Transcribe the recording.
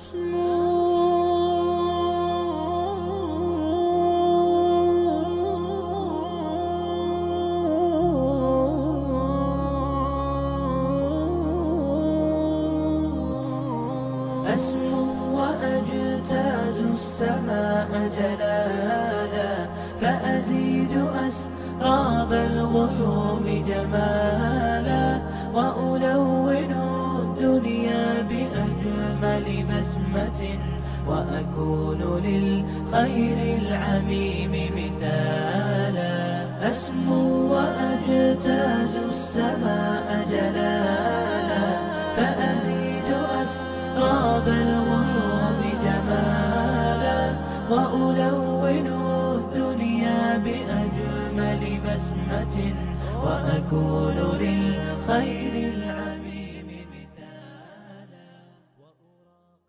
أسمو وأجتاز السماء جلالا فأزيد أسراب الغيوم جمالا وألون الدنيا بأجمل بسمة وأكون للخير العميم مثالا. أسمو وأجتاز السماء جلالا. فأزيد أسراب الغيوم جمالا. وألون الدنيا بأجمل بسمة وأكون للخير